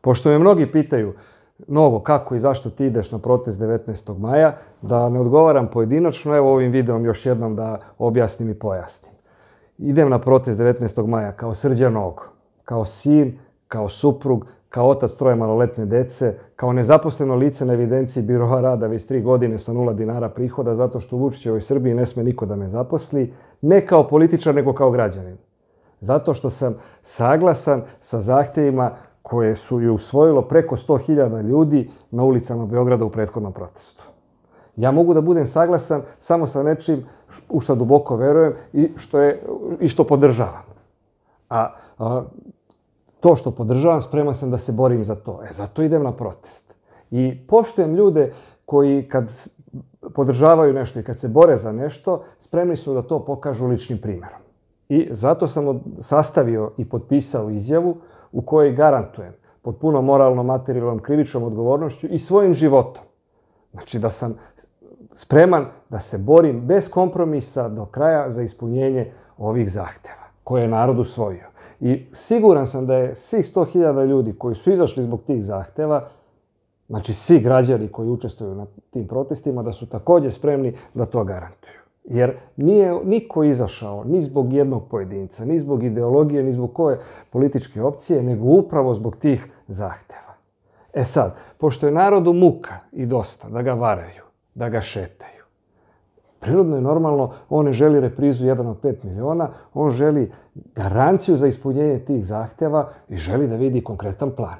Pošto me mnogi pitaju, Novo, kako i zašto ti ideš na protest 19. maja, da ne odgovaram pojedinačno, evo ovim videom još jednom da objasnim i pojasnim. Idem na protest 19. maja kao Srđan Nogo, kao sin, kao suprug, kao otac troje maloletne dece, kao nezaposleno lice na evidenciji biroa rada već tri godine sa nula dinara prihoda zato što u Vučićevoj Srbiji ne sme niko da me zaposli, ne kao političar nego kao građanin. Zato što sam saglasan sa zahtevima koje su je usvojilo preko 100.000 ljudi na ulicama Beograda u prethodnom protestu. Ja mogu da budem saglasan samo sa nečim u što duboko verujem i što, je, i što podržavam. A, a to što podržavam, spreman sam da se borim za to. E, zato idem na protest. I poštujem ljude koji kad podržavaju nešto i kad se bore za nešto, spremni su da to pokažu ličnim primjerom. I zato sam sastavio i potpisao izjavu u kojoj garantujem pod puno moralno materijalnom krivičnom odgovornošću i svojim životom. Znači da sam spreman da se borim bez kompromisa do kraja za ispunjenje ovih zahteva koje je narod usvojio. I siguran sam da je svih 100.000 ljudi koji su izašli zbog tih zahteva, znači svi građani koji učestvuju na tim protestima, da su takođe spremni da to garantuju. Jer nije niko izašao ni zbog jednog pojedinca, ni zbog ideologije, ni zbog koje političke opcije, nego upravo zbog tih zahteva. E sad, pošto je narodu muka i dosta da ga varaju, da ga šetaju, prirodno je normalno, on ne želi reprizu 1 od 5 miliona, on želi garanciju za ispunjenje tih zahteva i želi da vidi konkretan plan.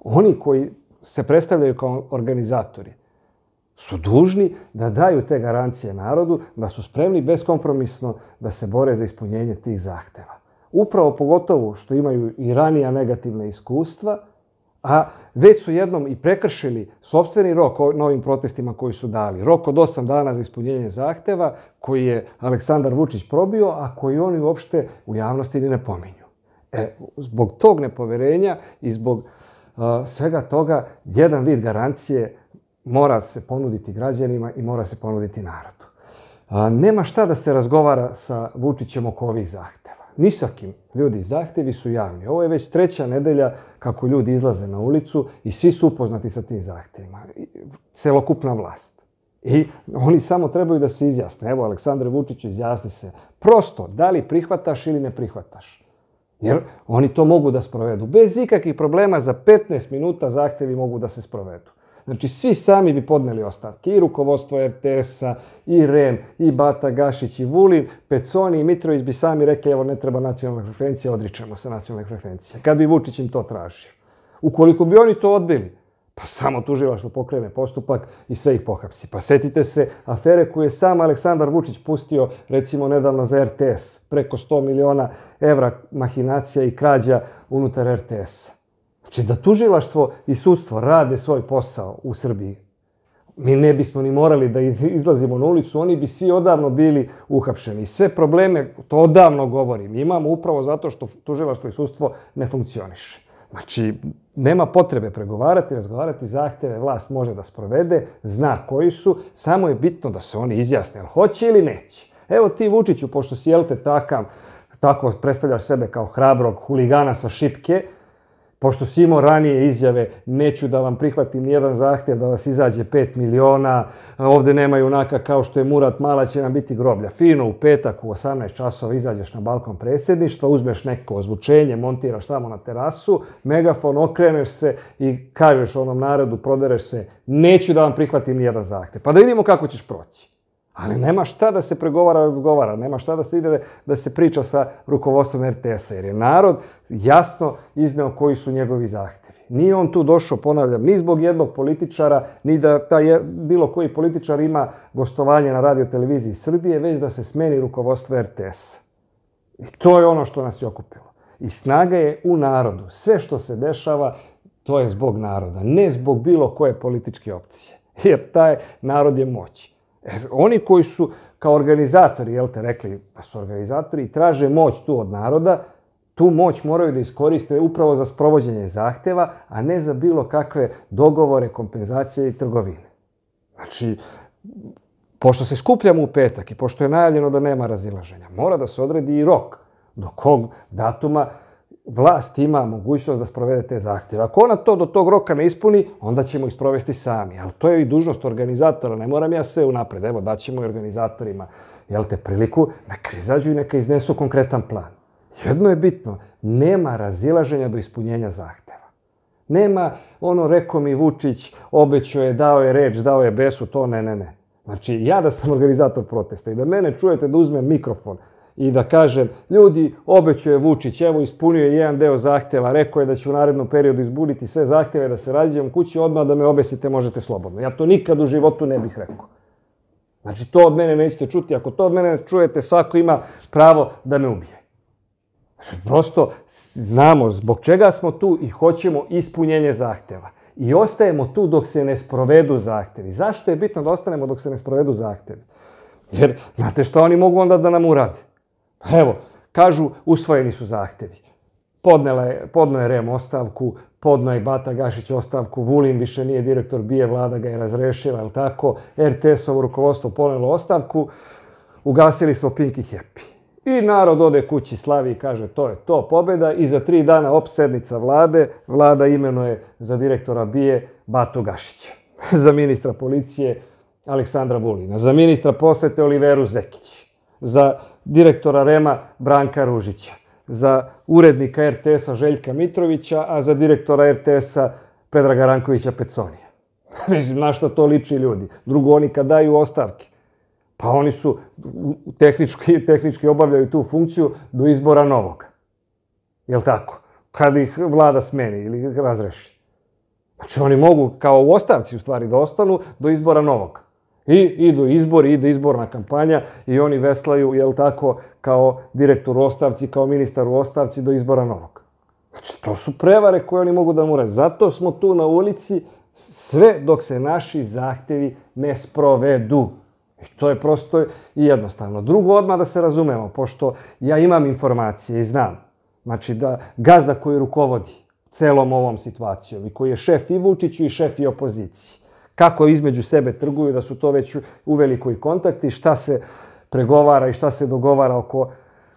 Oni koji se predstavljaju kao organizatori, su dužni da daju te garancije narodu, da su spremni beskompromisno da se bore za ispunjenje tih zahteva. Upravo pogotovo što imaju i ranija negativna iskustva, a već su jednom i prekršili sobstveni rok na ovim protestima koji su dali. Rok od 8 dana za ispunjenje zahteva koji je Aleksandar Vučić probio, a koji oni uopšte u javnosti ni ne pominju. E, zbog tog nepoverenja i zbog uh, svega toga, jedan vid garancije mora se ponuditi građanima i mora se ponuditi narodu. A, nema šta da se razgovara sa Vučićem oko ovih zahteva. Ni sa kim. Ljudi, zahtevi su javni. Ovo je već treća nedelja kako ljudi izlaze na ulicu i svi su upoznati sa tim zahtevima. Celokupna vlast. I oni samo trebaju da se izjasne. Evo, Aleksandar Vučić izjasni se. Prosto, da li prihvataš ili ne prihvataš. Jer oni to mogu da sprovedu. Bez ikakvih problema za 15 minuta zahtevi mogu da se sprovedu. Znači, svi sami bi podneli ostavke. I rukovodstvo RTS-a, i REM, i Bata Gašić, i Vulin, Peconi i Mitrović bi sami rekli, evo, ne treba nacionalna frekvencija, odričemo se nacionalne frekvencije. Kad bi Vučić im to tražio. Ukoliko bi oni to odbili, pa samo tužilaštvo pokrene postupak i sve ih pohapsi. Pa setite se afere koju je sam Aleksandar Vučić pustio, recimo, nedavno za RTS. Preko 100 miliona evra mahinacija i krađa unutar RTS-a. Znači da tužilaštvo i sudstvo rade svoj posao u Srbiji. Mi ne bismo ni morali da izlazimo na ulicu, oni bi svi odavno bili uhapšeni. Sve probleme, to odavno govorim, imamo upravo zato što tužilaštvo i sudstvo ne funkcioniše. Znači, nema potrebe pregovarati, razgovarati, zahteve vlast može da sprovede, zna koji su, samo je bitno da se oni izjasne, hoće ili neće. Evo ti Vučiću, pošto si, jel te, takav, tako predstavljaš sebe kao hrabrog huligana sa šipke, pošto si imao ranije izjave, neću da vam prihvatim nijedan zahtjev da vas izađe 5 miliona, ovde nema junaka kao što je Murat Mala, će nam biti groblja. Fino, u petak u 18 časova izađeš na balkon predsjedništva, uzmeš neko ozvučenje, montiraš tamo na terasu, megafon, okreneš se i kažeš onom narodu, prodereš se, neću da vam prihvatim nijedan zahtjev. Pa da vidimo kako ćeš proći. Ali nema šta da se pregovara, razgovara, nema šta da se ide da se priča sa rukovodstvom RTS-a, jer je narod jasno izneo koji su njegovi zahtevi. Nije on tu došao, ponavljam, ni zbog jednog političara, ni da ta je, bilo koji političar ima gostovanje na radio televiziji Srbije, već da se smeni rukovodstvo RTS. I to je ono što nas je okupilo. I snaga je u narodu. Sve što se dešava, to je zbog naroda, ne zbog bilo koje političke opcije. Jer taj narod je moć. E, oni koji su kao organizatori, jel te rekli da su organizatori i traže moć tu od naroda, tu moć moraju da iskoriste upravo za sprovođenje zahteva, a ne za bilo kakve dogovore, kompenzacije i trgovine. Znači, pošto se skupljamo u petak i pošto je najavljeno da nema razilaženja, mora da se odredi i rok do kog datuma vlast ima mogućnost da sprovede te zahtjeve. Ako ona to do tog roka ne ispuni, onda ćemo ih sprovesti sami. Ali to je i dužnost organizatora, ne moram ja sve unapred. Evo, daćemo i organizatorima jel te, priliku, neka izađu i neka iznesu konkretan plan. Jedno je bitno, nema razilaženja do ispunjenja zahteva. Nema ono, rekao mi Vučić, obećao je, dao je reč, dao je besu, to ne, ne, ne. Znači, ja da sam organizator protesta i da mene čujete da uzmem mikrofon i da kažem, ljudi, obećao je Vučić, evo ispunio je jedan deo zahteva, rekao je da će u narednom periodu izbuniti sve zahteve, da se rađem kući, odmah da me obesite, možete slobodno. Ja to nikad u životu ne bih rekao. Znači, to od mene nećete čuti. Ako to od mene čujete, svako ima pravo da me ubije. Znači, prosto znamo zbog čega smo tu i hoćemo ispunjenje zahteva. I ostajemo tu dok se ne sprovedu zahtevi. Zašto je bitno da ostanemo dok se ne sprovedu zahtevi? Jer, znate što oni mogu onda da nam urade? Pa evo, kažu, usvojeni su zahtevi. Podnela podno je REM ostavku, podno je Bata Gašić ostavku, Vulin više nije direktor bije, vlada ga je razrešila, je tako? RTS-ovo rukovodstvo ponelo ostavku, ugasili smo Pink i Happy. I narod ode kući slavi i kaže to je to pobeda i za tri dana opsednica vlade, vlada imenuje za direktora bije Batu Gašića, za ministra policije Aleksandra Vulina, za ministra posete Oliveru Zekić, za direktora Rema Branka Ružića, za urednika RTS-a Željka Mitrovića, a za direktora RTS-a Predraga Rankovića Peconija. Mislim, na što to liči ljudi? Drugo, oni kad daju ostavke, pa oni su tehnički, tehnički obavljaju tu funkciju do izbora novog. Jel tako? Kad ih vlada smeni ili razreši. Znači, oni mogu kao u ostavci u stvari da ostanu do izbora novog. I idu izbori, ide izborna kampanja i oni veslaju, jel tako, kao direktor u ostavci, kao ministar u ostavci do izbora novog. Znači, to su prevare koje oni mogu da mu rade. Zato smo tu na ulici sve dok se naši zahtevi ne sprovedu. I to je prosto i jednostavno. Drugo, odmah da se razumemo, pošto ja imam informacije i znam, znači da gazda koji rukovodi celom ovom situacijom i koji je šef i Vučiću i šef i opoziciji, kako između sebe trguju, da su to već uveliko i kontakti, šta se pregovara i šta se dogovara oko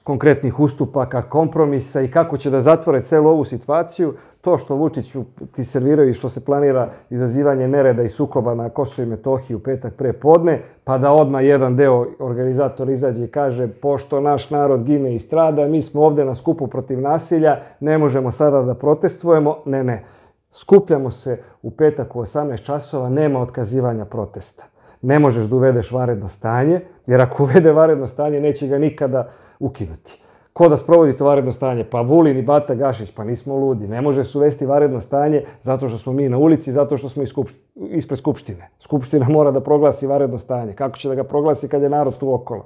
konkretnih ustupaka, kompromisa i kako će da zatvore celu ovu situaciju, to što Vučić ti serviraju i što se planira izazivanje nereda i sukoba na Kosovo i Metohiji u petak pre podne, pa da odma jedan deo organizatora izađe i kaže pošto naš narod gine i strada, mi smo ovde na skupu protiv nasilja, ne možemo sada da protestvujemo, ne, ne. Skupljamo se u petak u 18 časova, nema otkazivanja protesta. Ne možeš da uvedeš varedno stanje, jer ako uvede varedno stanje, neće ga nikada ukinuti. Ko da sprovodi to varedno stanje? Pa Vulin i Bata Gašić, pa nismo ludi. Ne može se uvesti varedno stanje zato što smo mi na ulici, zato što smo ispred Skupštine. Skupština mora da proglasi varedno stanje. Kako će da ga proglasi kad je narod tu okolo?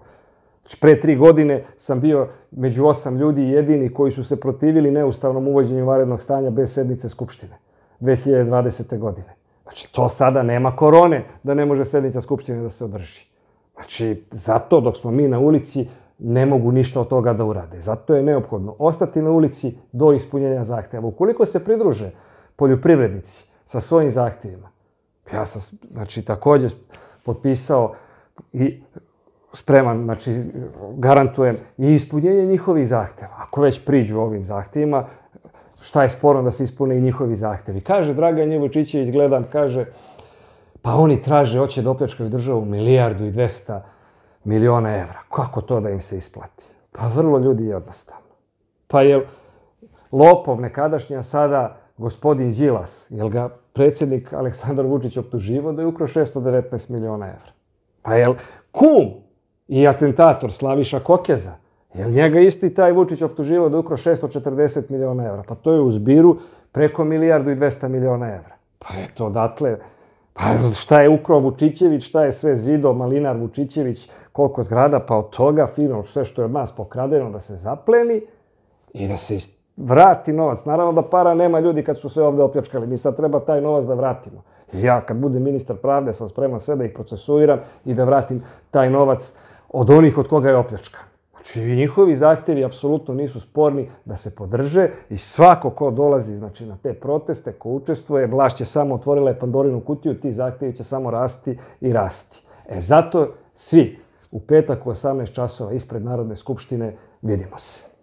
Znači, pre tri godine sam bio među osam ljudi jedini koji su se protivili neustavnom uvođenju varednog stanja bez sednice Skupštine. 2020. godine. Znači, to sada nema korone da ne može sednica Skupštine da se održi. Znači, zato dok smo mi na ulici, ne mogu ništa od toga da urade. Zato je neophodno ostati na ulici do ispunjenja zahteva. Ukoliko se pridruže poljoprivrednici sa svojim zahtevima, ja sam, znači, takođe potpisao i spreman, znači, garantujem i ispunjenje njihovih zahteva. Ako već priđu ovim zahtevima, šta je sporno da se ispune i njihovi zahtevi. Kaže Dragan Jevočićević, gledam, kaže, pa oni traže, hoće da opljačkaju državu milijardu i dvesta miliona evra. Kako to da im se isplati? Pa vrlo ljudi jednostavno. Pa je lopov nekadašnja sada gospodin Đilas, jel ga predsjednik Aleksandar Vučić optuživo da je ukro 619 miliona evra? Pa je kum i atentator Slaviša Kokeza, Jer njega isti taj Vučić optuživao da ukro 640 miliona evra. Pa to je u zbiru preko milijardu i 200 miliona evra. Pa eto, odatle, pa šta je ukro Vučićević, šta je sve zido, Malinar Vučićević, koliko zgrada, pa od toga fino, sve što je od nas pokradeno da se zapleni i da se vrati novac. Naravno da para nema ljudi kad su sve ovde opljačkali. Mi sad treba taj novac da vratimo. Ja kad budem ministar pravde sam spreman sve da ih procesuiram i da vratim taj novac od onih od koga je opljačkan. Znači, njihovi zahtevi apsolutno nisu sporni da se podrže i svako ko dolazi znači, na te proteste, ko učestvuje, vlašć je samo otvorila je Pandorinu kutiju, ti zahtevi će samo rasti i rasti. E, zato svi u petak u 18 časova ispred Narodne skupštine vidimo se.